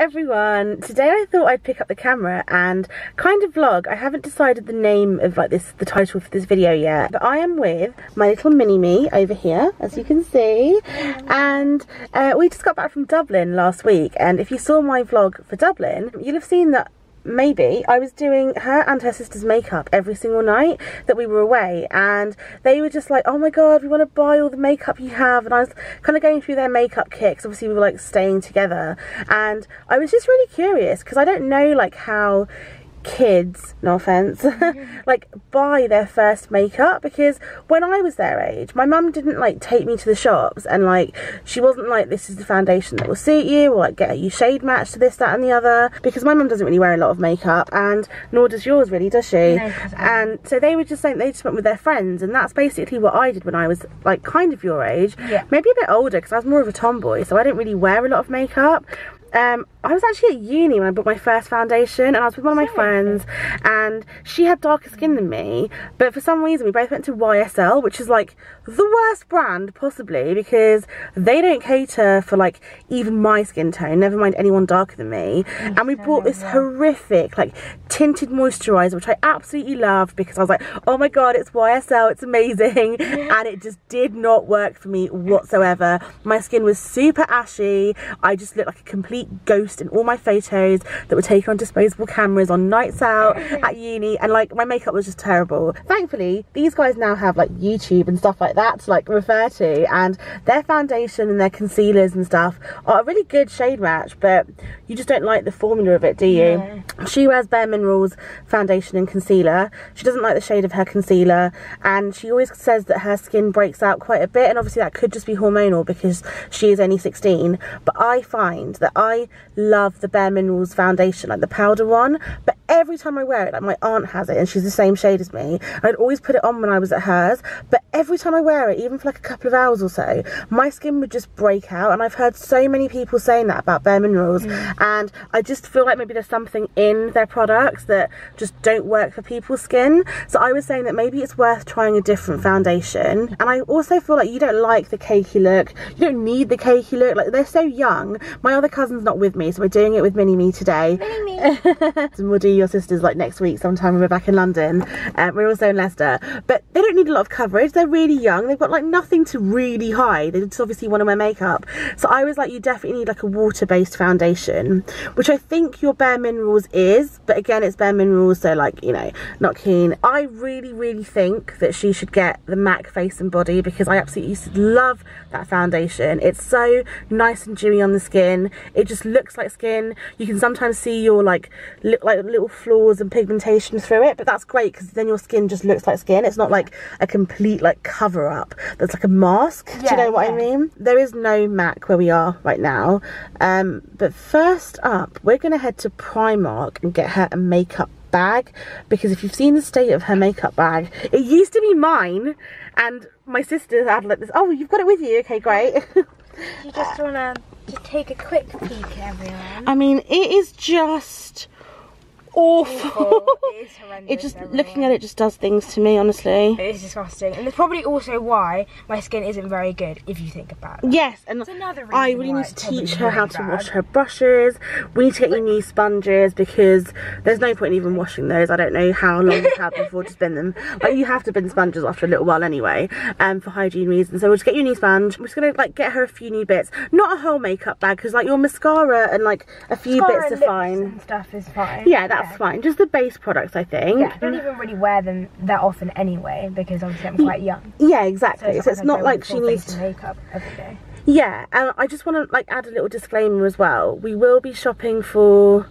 everyone. Today I thought I'd pick up the camera and kind of vlog. I haven't decided the name of like this the title for this video yet but I am with my little mini me over here as you can see. And uh, we just got back from Dublin last week and if you saw my vlog for Dublin you'll have seen that maybe I was doing her and her sister's makeup every single night that we were away and they were just like oh my god we want to buy all the makeup you have and I was kind of going through their makeup kits. Obviously we were like staying together and I was just really curious because I don't know like how kids, no offense, like buy their first makeup because when I was their age, my mum didn't like take me to the shops and like she wasn't like this is the foundation that will suit you or like get you shade match to this, that and the other because my mum doesn't really wear a lot of makeup and nor does yours really, does she? No, and so they were just saying they just went with their friends and that's basically what I did when I was like kind of your age. Yeah. Maybe a bit older because I was more of a tomboy so I didn't really wear a lot of makeup um, I was actually at uni when I bought my first foundation and I was with one of my friends and she had darker skin than me but for some reason we both went to YSL which is like the worst brand possibly because they don't cater for like even my skin tone never mind anyone darker than me. And we bought this horrific like tinted moisturizer which I absolutely loved because I was like oh my god it's YSL it's amazing. And it just did not work for me whatsoever. My skin was super ashy. I just looked like a complete complete ghost in all my photos that were taken on disposable cameras on nights out at uni and like my makeup was just terrible. Thankfully these guys now have like YouTube and stuff like that to like refer to and their foundation and their concealers and stuff are a really good shade match but you just don't like the formula of it do you? No. She wears Bare Minerals foundation and concealer. She doesn't like the shade of her concealer and she always says that her skin breaks out quite a bit and obviously that could just be hormonal because she is only 16 but I find that I love the Bare Minerals foundation, like the powder one, but every time I wear it, like my aunt has it and she's the same shade as me, I'd always put it on when I was at hers, but every time I wear it, even for like a couple of hours or so, my skin would just break out and I've heard so many people saying that about Bare Minerals mm. and I just feel like maybe there's something in their products that just don't work for people's skin. So I was saying that maybe it's worth trying a different foundation and I also feel like you don't like the cakey look, you don't need the cakey look, like they're so young. My other cousin's not with me so we're doing it with Mini Me today. Mini Me. your sisters like next week sometime when we're back in London. Um, we're also in Leicester. But they don't need a lot of coverage. They're really young. They've got like nothing to really hide. They just obviously want to wear makeup. So I was like, you definitely need like a water-based foundation, which I think your Bare Minerals is. But again, it's Bare Minerals, so like, you know, not keen. I really, really think that she should get the MAC Face and Body because I absolutely love that foundation. It's so nice and dewy on the skin. It just looks like skin. You can sometimes see your like, li like little flaws and pigmentation through it but that's great because then your skin just looks like skin. It's not like a complete like cover up that's like a mask. Yeah, do you know what yeah. I mean? There is no MAC where we are right now. Um, but first up we're gonna head to Primark and get her a makeup bag because if you've seen the state of her makeup bag it used to be mine and my sister had like this oh you've got it with you. Okay great. You just want to just take a quick peek everyone. I mean it is just awful. it just looking at it just does things to me, honestly. It is disgusting, and it's probably also why my skin isn't very good if you think about it. Yes, and it's another reason I really need to teach her how to wash her brushes. We need to get you new sponges because there's no point in even washing those. I don't know how long you've before to spin them. Like you have to bin sponges after a little while anyway, um, for hygiene reasons. So we'll just get you a new sponge. We're just gonna like get her a few new bits, not a whole makeup bag because like your mascara and like a few mascara bits are fine. stuff is fine. Yeah, that's that's fine. Just the base products, I think. Yeah, I don't even really wear them that often anyway because obviously I'm quite young. Yeah, exactly. So it's, so it's not like she needs makeup every day. Yeah, and I just want to like add a little disclaimer as well. We will be shopping for.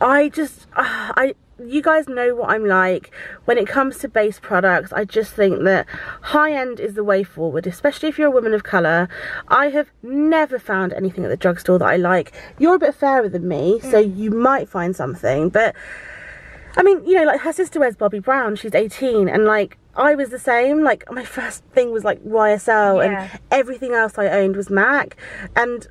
I just uh, I you guys know what I'm like when it comes to base products I just think that high end is the way forward especially if you're a woman of colour I have never found anything at the drugstore that I like you're a bit fairer than me mm. so you might find something but I mean you know like her sister wears Bobbi Brown she's 18 and like I was the same like my first thing was like YSL yeah. and everything else I owned was MAC and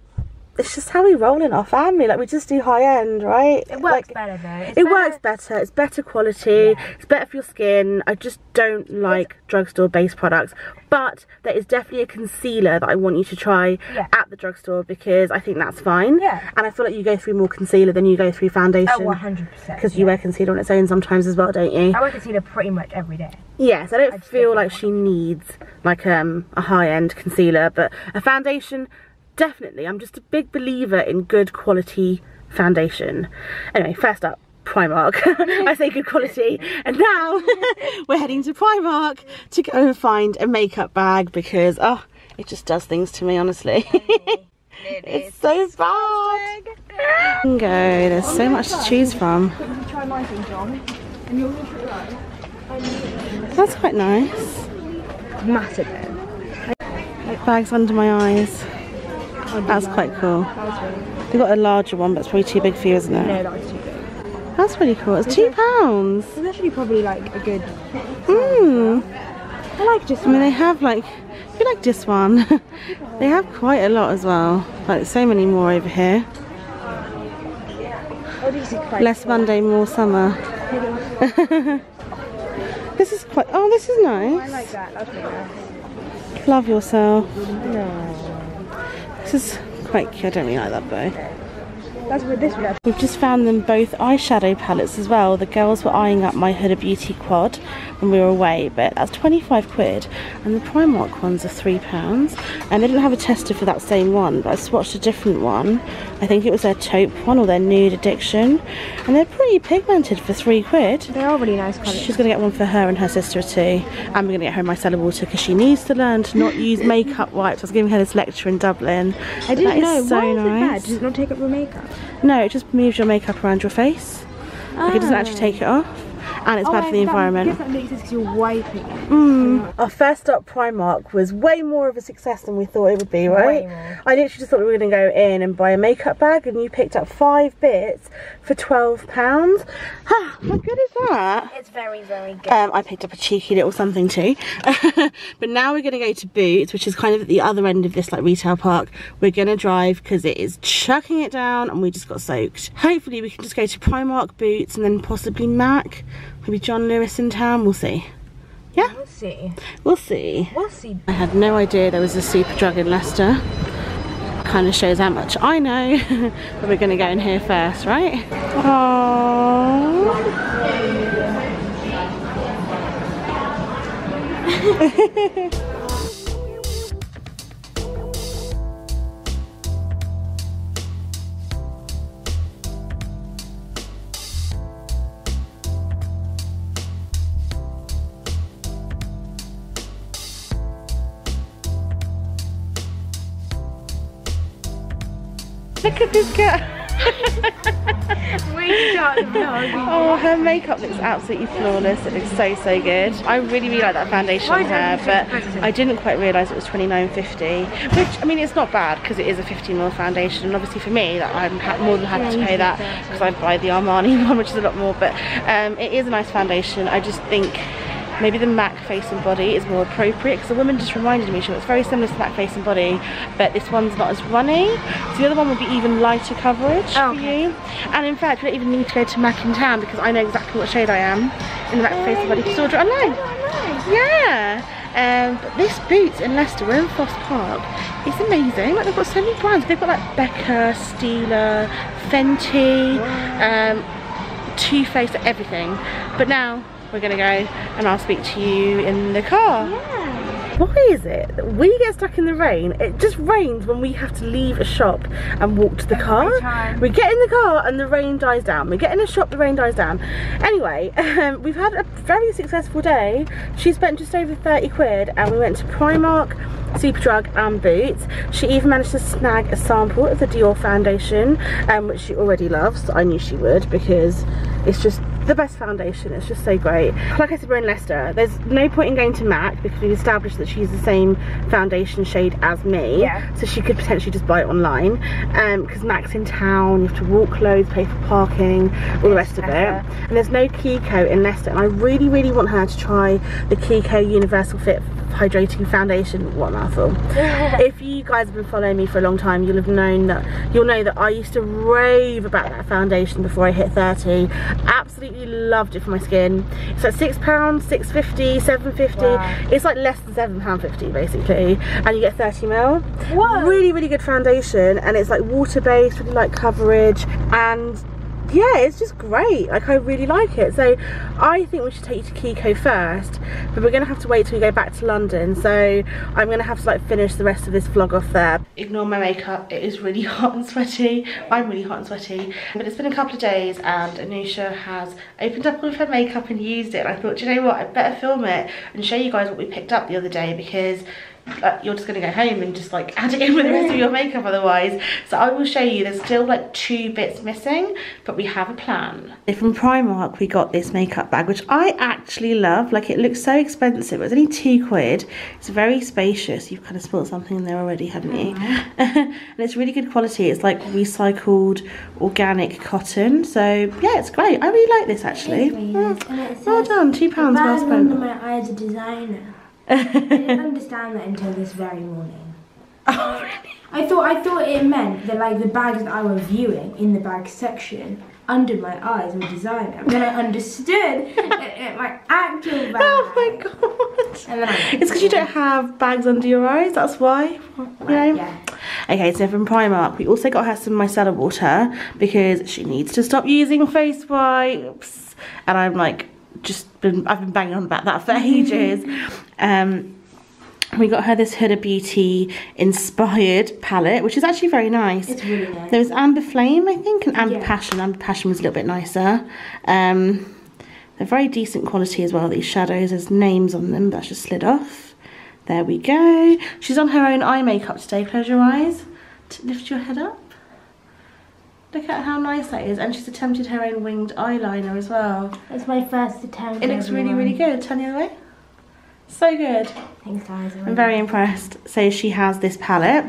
it's just how we roll in our family. Like we just do high end, right? It works like, better though. It's it better- works better. It's better quality. Yeah. It's better for your skin. I just don't like drugstore based products. But there is definitely a concealer that I want you to try Yeah. at the drugstore because I think that's fine. Yeah. And I feel like you go through more concealer than you go through foundation. Oh, 100%. Because you wear concealer on its own sometimes as well, don't you? I wear concealer pretty much every day. Yes, I don't I feel like she needs like um a high end concealer, but a foundation definitely. I'm just a big believer in good quality foundation. Anyway, first up. Primark. I say good quality. And now we're heading to Primark to go and find a makeup bag because oh, it just does things to me honestly. it's so bad. Bingo, there's so much to choose from. Try my thing, John. And you're going That's quite nice. Massive Bags under my eyes. That's quite cool. That They got a larger one, but it's probably too big for you, isn't it? No, that was too big. That's really cool. It's two pounds. It's actually probably like a good. Hmm. I like just. I mean, they have like, you like this one, they have quite a lot as well. Like so many more over here. Oh, these are quite. Less Monday, more summer. This is quite. Oh, this is I nice. like that. That's really nice. Love yourself. No. This is quite cute. I don't really like that though. That's what this would. We've just found them both eyeshadow palettes as well. The girls were eyeing up my Huda Beauty quad when we were away, but that's 25 quid. And the Primark ones are three pounds. And they didn't have a tester for that same one, but I swatched a different one. I think it was their taupe one or their nude addiction. And they're pretty pigmented for three quid. They are really nice colours. She's going to get one for her and her sister too. And we're going to get her a micellar water because she needs to learn to not use makeup wipes. I was giving her this lecture in Dublin. I didn't know. so Why is it bad? Does it not take up your makeup? No, it just moves your makeup around your face. Like it doesn't actually oh. take it off. And it's bad for the environment. That makes sense because you're wiping it. Mm. Our first up Primark was way more of a success than we thought it would be, right? Way more. I literally just thought we were going to go in and buy a makeup bag and you picked up five bits for £12. How good is that? It's very, very good. Um, I picked up a cheeky little something too. but now we're going to go to Boots, which is kind of at the other end of this like retail park. We're going to drive because it is chucking it down and we just got soaked. Hopefully we can just go to Primark, Boots and then possibly Mac. Maybe John Lewis in town, we'll see. Yeah, we'll see. we'll see. We'll see. I had no idea there was a Superdrug in Leicester. Kind of shows how much I know. but we're going to go in here first, right? Aww. Look at this girl. We start the vlog. Oh, her makeup looks absolutely flawless. It looks so, so good. I really, really like that foundation on her, but? I didn't quite realise it was twenty nine fifty. Which, I mean, it's not bad because it is a 15ml foundation. And obviously for me, that I'm more than happy to pay that because I buy the Armani one, which is a lot more. But um, it is a nice foundation. I just think maybe the MAC face and body is more appropriate because the woman just reminded me she looks very similar to MAC face and body but this one's not as runny so the other one would be even lighter coverage Oh, for okay. you and in fact we don't even need to go to MAC in town because I know exactly what shade I am in the MAC face and body you can order it online yeah um, but this Boots in Leicester, we're in Fosse Park, it's amazing. Like they've got so many brands. They've got like Becca, Stila, Fenty, um, Too Faced, everything. But now we're gonna go and I'll speak to you in the car. Why is it that we get stuck in the rain? It just rains when we have to leave a shop and walk to the car. time. We get in the car and the rain dies down. We get in a shop, the rain dies down. Anyway, um, we've had a very successful day. She spent just over 30 quid and we went to Primark, Superdrug and Boots. She even managed to snag a sample of the Dior foundation, um, which she already loves. I knew she would because it's just the best foundation. It's just so great. Like I said, we're in Leicester. There's no point in going to MAC because we've established that she's the same foundation shade as me. Yeah. So she could potentially just buy it online. Um, because MAC's in town, you have to walk loads, pay for parking, all the rest of it. And there's no Kiko in Leicester. And I really, really want her to try the Kiko Universal Fit hydrating foundation. What a mouthful. if you guys have been following me for a long time, you'll have known that you'll know that I used to rave about that foundation before I hit 30. Absolutely loved it for my skin. It's like six pounds, six fifty, seven fifty. Wow. It's like less than seven pound fifty basically, and you get 30 mil. Whoa. Really, really good foundation, and it's like water based, really light coverage, and yeah, it's just great. Like I really like it. So I think we should take you to Kiko first, but we're gonna have to wait till we go back to London. So I'm gonna have to like finish the rest of this vlog off there. Ignore my makeup. It is really hot and sweaty. I'm really hot and sweaty. But it's been a couple of days and Anusha has opened up all of her makeup and used it. And I thought, "Do you know what? I better film it and show you guys what we picked up the other day because uh, you're just going to go home and just like add it in with the rest of your makeup otherwise. So I will show you, there's still like two bits missing, but we have a plan. From Primark we got this makeup bag, which I actually love. Like it looks so expensive, it was only two quid. It's very spacious. You've kind of spilled something in there already, haven't you? and it's really good quality. It's like recycled organic cotton. So yeah, it's great. I really like this actually. Mm. Well done, two pounds well "Bag under spent. my eyes a designer. I didn't understand that until this very morning. Oh, really? I thought I thought it meant that like the bags that I was viewing in the bag section under my eyes were designer. Then I understood that it, my actual oh bag. Oh my god. And then I It's because you don't have bags under your eyes, that's why. Know? yeah. Okay, so from Primark, we also got her some micellar water because she needs to stop using face wipes. And I'm like, just been, I've been banging on about that for ages. Um, we got her this Huda Beauty inspired palette, which is actually very nice. It's really nice. There was Amber Flame, I think, and Amber Yeah. Passion. Amber Passion was a little bit nicer. Um, they're very decent quality as well, these shadows. There's names on them, that's just slid off. There we go. She's on her own eye makeup today. Close your eyes. Lift your head up. Look at how nice that is. And she's attempted her own winged eyeliner as well. It's my first attempt. It looks really, really good. Turn the other way. So good. Thanks, guys. I'm very impressed. So she has this palette,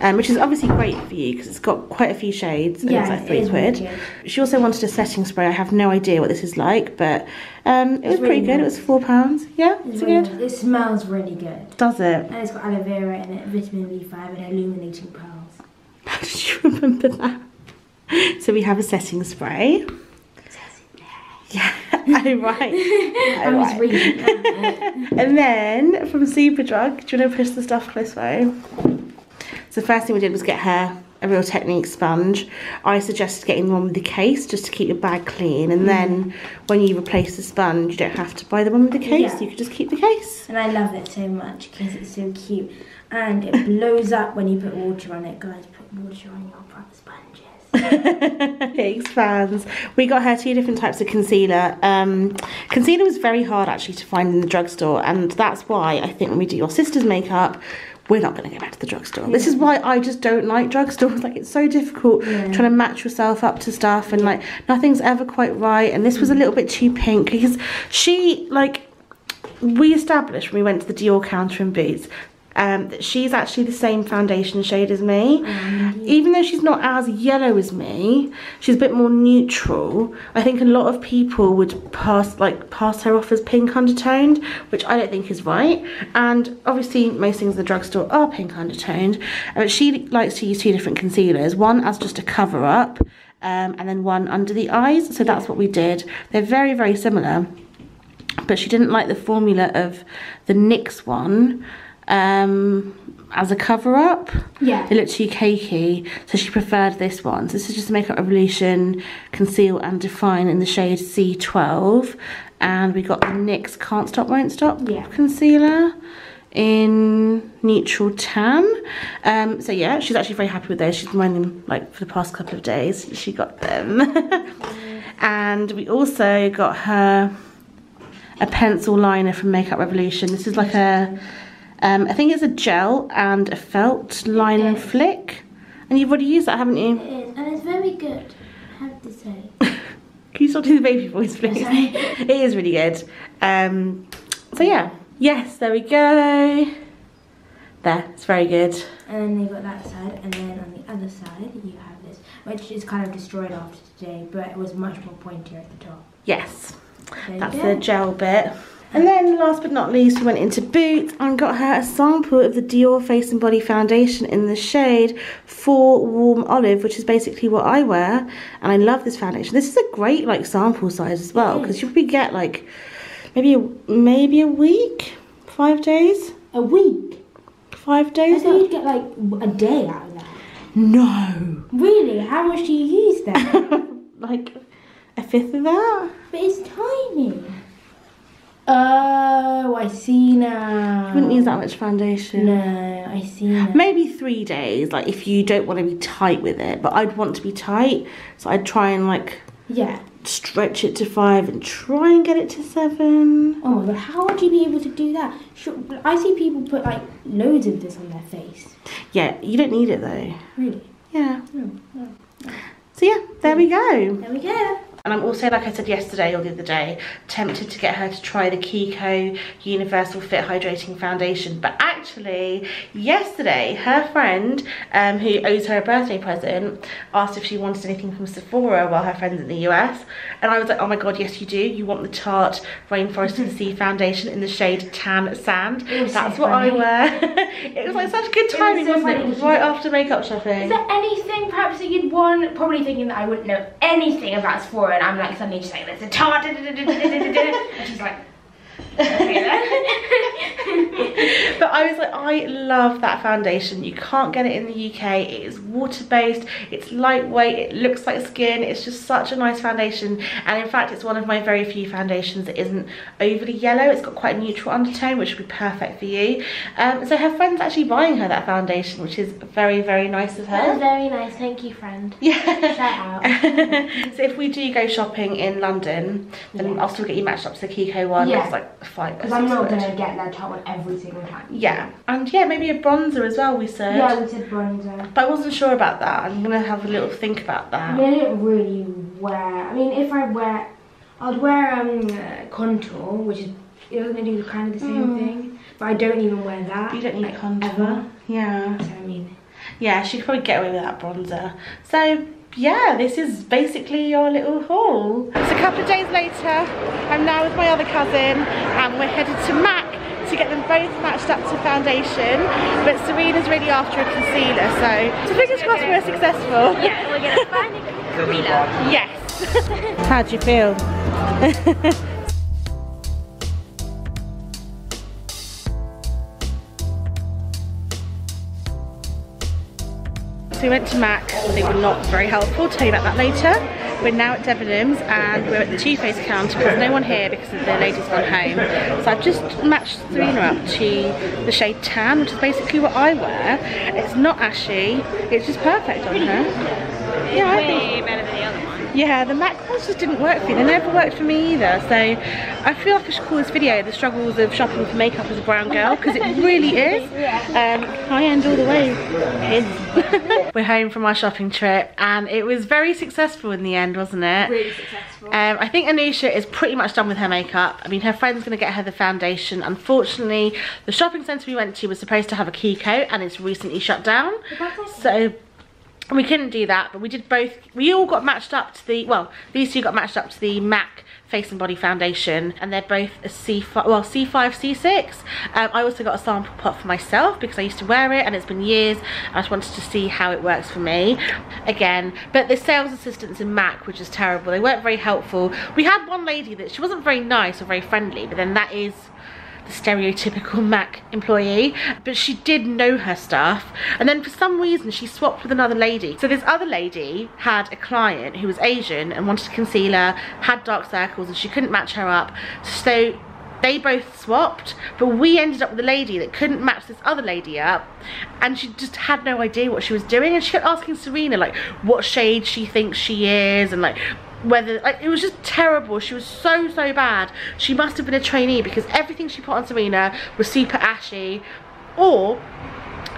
um, which is obviously great for you because it's got quite a few shades. And it's Yeah, like three really quid. good. She also wanted a setting spray. I have no idea what this is like, but um, it was It's pretty really good. It was four pounds. Yeah, It's it's really good. nice. It smells really good. Does it? And it's got aloe vera in it, vitamin B5, and illuminating pearls. How did you remember that? So we have a setting spray. Yeah. oh right. I was right. reading. And then from Superdrug, do you want to push the stuff close by? So the first thing we did was get her a Real Technique sponge. I suggested getting one with the case just to keep your bag clean. And then mm. when you replace the sponge, you don't have to buy the one with the case. Yeah. You could just keep the case. and I love it so much because it's so cute. And it blows up when you put water on it. Guys, put water on your prop sponges. it expands. We got her two different types of concealer. Um, concealer was very hard actually to find in the drugstore, and that's why I think when we do your sister's makeup, we're not going to go back to the drugstore. This is why I just don't like drugstores. Like it's so difficult Yeah. trying to match yourself up to stuff, and like nothing's ever quite right. And this was a little bit too pink because she like we established when we went to the Dior counter in Boots um, that she's actually the same foundation shade as me. Even though she's not as yellow as me, she's a bit more neutral. I think a lot of people would pass like pass her off as pink undertoned, which I don't think is right. And obviously most things in the drugstore are pink undertoned. uh, But she likes to use two different concealers, one as just a cover up, um, and then one under the eyes. So that's what we did. They're very, very similar but she didn't like the formula of the NYX one um, as a cover up. Yeah. It looked too cakey, so she preferred this one. So this is just Makeup Revolution Conceal and Define in the shade C12. And we got the NYX Can't Stop Won't Stop Yeah. concealer in neutral tan. Um, so yeah, she's actually very happy with those. She's been wearing them like for the past couple of days. She got them. and we also got her a pencil liner from Makeup Revolution. This is like a, um, I think it's a gel and a felt line and flick. And you've already used that, haven't you? It is, and it's very good, I have to say. Can you stop doing the baby voice, please? It is really good. Um, so yeah, yes, there we go. There, it's very good. And then they got that side, and then on the other side you have this, which is kind of destroyed after today, but it was much more pointier at the top. Yes, There that's the gel bit. And then last but not least, we went into Boots and got her a sample of the Dior Face and Body Foundation in the shade for Warm Olive, which is basically what I wear. And I love this foundation. This is a great like sample size as well mm. because you probably get like maybe a, maybe a week, five days, A week. five days? I thought you'd get like a day out of that. No, Really? How much do you use then? like a fifth of that. but it's tiny. Oh, I see now. I wouldn't use that much foundation. No, I see now. Maybe three days, like if you don't want to be tight with it, but I'd want to be tight, so I'd try and like Yeah. stretch it to five and try and get it to seven. Oh my god, how would you be able to do that? Sure, I see people put like loads of this on their face. Yeah, you don't need it though. Really? Yeah. Oh, oh, oh. So yeah, there we go. There we go. And I'm also, like I said yesterday or the other day, tempted to get her to try the Kiko Universal Fit Hydrating Foundation. But actually, yesterday, her friend, um, who owes her a birthday present, asked if she wanted anything from Sephora while her friend's in the US. And I was like, oh my god, yes you do. You want the Tarte Rainforest of the Sea Foundation in the shade Tan Sand. It was so That's what I wear. it was like such good timing, so wasn't funny it? Right after makeup shopping. Is there anything perhaps that you'd want? Probably thinking that I wouldn't know anything about Sephora, and I'm like suddenly just like, there's a tar, and she's like, okay then. But I was like, I love that foundation. You can't get it in the UK. It is water based, it's lightweight, it looks like skin. It's just such a nice foundation. And in fact, it's one of my very few foundations that isn't overly yellow. It's got quite a neutral undertone, which would be perfect for you. Um, so her friend's actually buying her that foundation, which is very, very nice of That was her. very nice, thank you, friend. Yeah. Shout out. so if we do go shopping in London, then Yeah. I'll still get you matched up to the Kiko one. Yeah. It's like five. Because I'm not gonna get that top every single time. Yeah, and yeah, maybe a bronzer as well. We said. Yeah, we said bronzer. But I wasn't sure about that. I'm gonna have a little think about I that. mean, I don't really wear. I mean, if I wear, I'd wear um uh, contour, which is it was gonna do kind of the same thing, but I don't even wear that. You don't need like, contour. ever. Yeah. So I mean, Yeah, she could probably get away with that bronzer. So yeah, this is basically your little haul. So a couple of days later, I'm now with my other cousin and we're headed to MAC to get them both matched up to foundation. But Serena's really after a concealer, so, so fingers crossed we're successful. yeah, we're gonna find a gorilla. Yes. How do you feel? So we went to Mac, they were not very helpful, tell you about that later. We're now at Debenhams and we're at the Too Faced counter. There's no one here because the lady's gone home. So I've just matched Serena up to the shade tan, which is basically what I wear. It's not ashy, it's just perfect on her. Yeah, I think yeah, the MAC ones just didn't work for me. They never worked for me either. So I feel like I should call this video the struggles of shopping for makeup as a brown girl because it really is. Um, high end all the way. We're home from our shopping trip and it was very successful in the end, wasn't it? Really successful. Um, I think Anusha is pretty much done with her makeup. I mean, her friend's going to get her the foundation. Unfortunately, the shopping centre we went to was supposed to have a Kiko and it's recently shut down. So we couldn't do that, but we did both. We all got matched up to the, well, these two got matched up to the MAC Face and Body Foundation and they're both a C5, well, C5, C6. Um, I also got a sample pot for myself because I used to wear it and it's been years. I just wanted to see how it works for me again. But the sales assistants in MAC were just terrible. They weren't very helpful. We had one lady that she wasn't very nice or very friendly, but then that is stereotypical Mac employee, but she did know her stuff. And then for some reason, she swapped with another lady. So this other lady had a client who was Asian and wanted a concealer, had dark circles, and she couldn't match her up. So they both swapped, but we ended up with a lady that couldn't match this other lady up, and she just had no idea what she was doing. And she kept asking Serena, like, what shade she thinks she is, and like, whether like it was just terrible. She was so so bad. She must have been a trainee because everything she put on Serena was super ashy. Or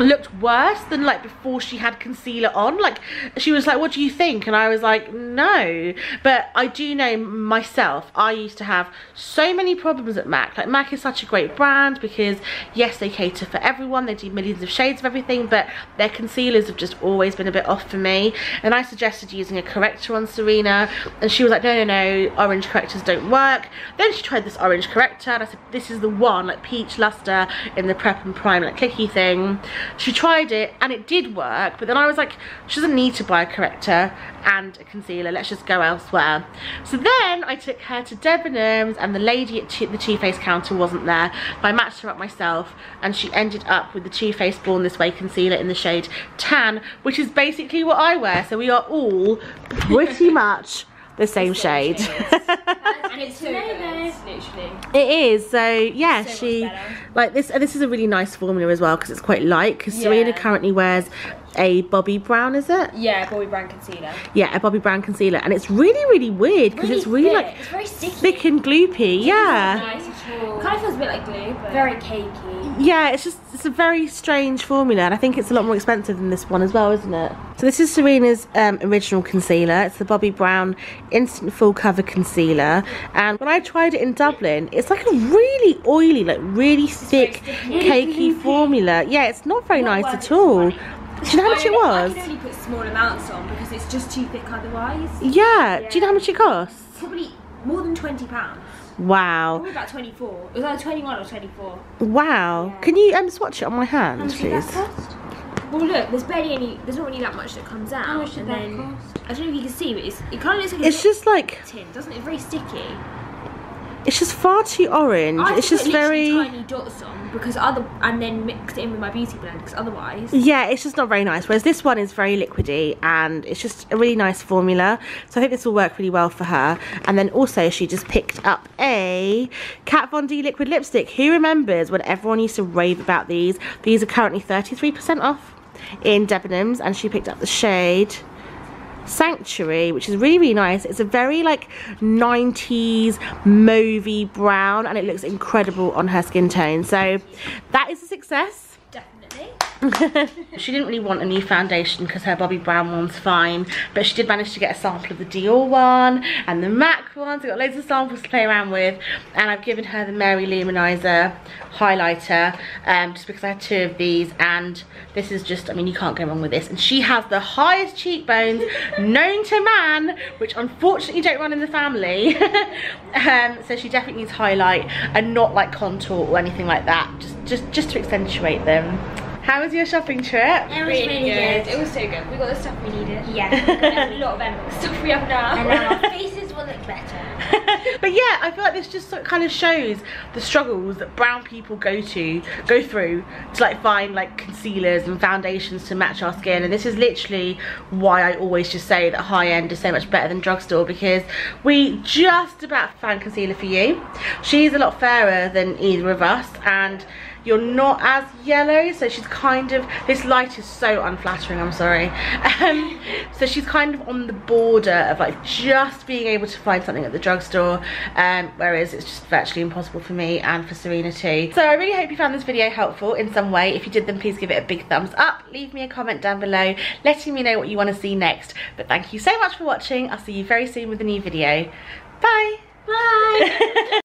looked worse than like before she had concealer on. Like she was like what do you think? And I was like no. But I do know myself I used to have so many problems at MAC. Like MAC is such a great brand because yes they cater for everyone they do millions of shades of everything but their concealers have just always been a bit off for me. And I suggested using a corrector on Serena and she was like no no no orange correctors don't work. Then she tried this orange corrector and I said this is the one like peach luster in the prep and prime like clicky thing she tried it and it did work but then I was like she doesn't need to buy a corrector and a concealer let's just go elsewhere. So then I took her to Debenhams and the lady at the Too Faced counter wasn't there. But I matched her up myself and she ended up with the Too Faced Born This Way concealer in the shade tan which is basically what I wear. So we are all pretty much the same, shade. and it's so literally. It is. So yeah, So she like this. This is a really nice formula as well because it's quite light. Because Serena currently wears a Bobbi Brown, is it? Yeah, Bobbi Brown concealer. Yeah, a Bobbi Brown concealer, and it's really, really weird because it's really like it's very sticky. thick and gloopy. Yeah, Nice at all. Kind of feels a bit like glue, but very cakey. yeah. It's just it's a very strange formula, and I think it's a lot more expensive than this one as well, isn't it? So this is Serena's um, original concealer. It's the Bobbi Brown Instant Full Cover Concealer, and when I tried it in Dublin, it's like a really oily, like really thick, cakey formula. Yeah, it's not very nice at all. Do you know how much it I was? can only put small amounts on because it's just too thick otherwise. Yeah. Do you know how much it costs? Probably more than twenty pounds. Wow. Probably about twenty-four. It was either twenty-one or twenty-four. Wow. Yeah. Can you um, swatch it on my hand, please? Well, look, there's barely any. There's not really that much that comes out. How much did and that then cost? I don't know if you can see, but it's, it kind of looks like It's bit just like tin, doesn't it? It's very sticky. It's just far too orange. I It's just very tiny dots on because other and then mix it in with my beauty blend because otherwise. yeah, it's just not very nice. Whereas this one is very liquidy and it's just a really nice formula. So I think this will work really well for her. And then also she just picked up a Kat Von D liquid lipstick. Who remembers when everyone used to rave about these? These are currently 33% off in Debenhams and she picked up the shade Sanctuary, which is really, really nice. It's a very like 90s mauvey brown and it looks incredible on her skin tone. So that is a success. Definitely. she didn't really want a new foundation because her Bobbi Brown one's fine, but she did manage to get a sample of the Dior one and the MAC ones. I've got loads of samples to play around with, and I've given her the Mary-Lou Manizer highlighter um, just because I had two of these, and this is just, I mean, you can't go wrong with this. And she has the highest cheekbones known to man, which unfortunately don't run in the family. um, so she definitely needs highlight and not like contour or anything like that, just just just to accentuate them. How was your shopping trip? It was Really, really good. good. It was so good. We got the stuff we needed. Yeah. There's a lot of animal stuff we have now. and now our faces will look better. but yeah, I feel like this just sort of kind of shows the struggles that brown people go to, go through to like find like concealers and foundations to match our skin. And this is literally why I always just say that high end is so much better than drugstore because we just about found concealer for you. She's a lot fairer than either of us and you're not as yellow so she's kind of this light is so unflattering i'm sorry. Um, so she's kind of on the border of like just being able to find something at the drugstore um, whereas it's just virtually impossible for me and for serena too. So i really hope you found this video helpful in some way. If you did then please give it a big thumbs up. Leave me a comment down below letting me know what you want to see next. But thank you so much for watching. I'll see you very soon with a new video. Bye. bye